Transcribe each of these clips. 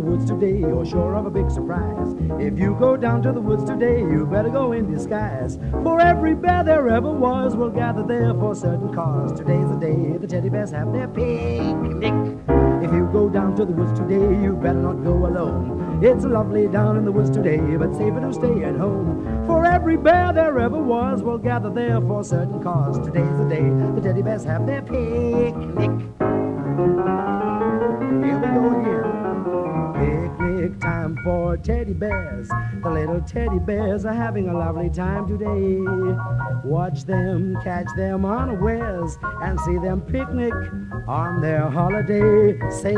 the woods today, you're sure of a big surprise. If you go down to the woods today, you better go in disguise. For every bear there ever was will gather there for certain cause. Today's the day the teddy bears have their picnic. If you go down to the woods today, you better not go alone. It's lovely down in the woods today, but safer to stay at home. For every bear there ever was will gather there for certain cause. Today's the day the teddy bears have their picnic. For teddy bears. The little teddy bears are having a lovely time today. Watch them catch them unawares and see them picnic on their holiday. Say,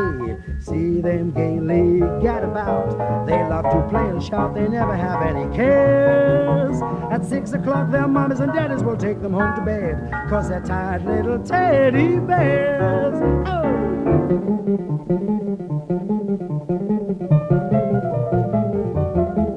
see them gaily get about. They love to play and shout, they never have any cares. At six o'clock, their mommies and daddies will take them home to bed, cause they're tired little teddy bears. Oh! Thank you.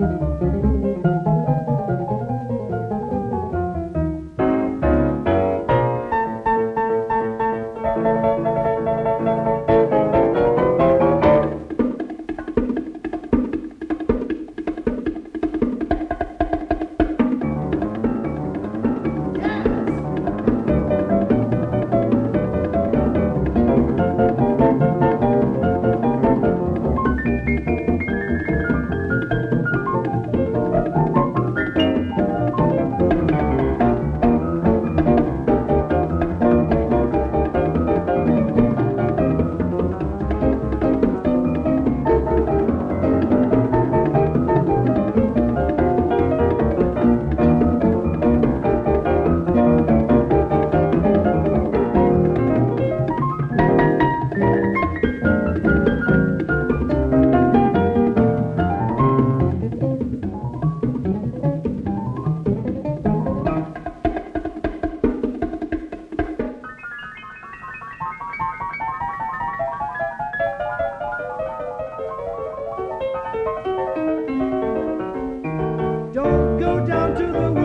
Don't go down to the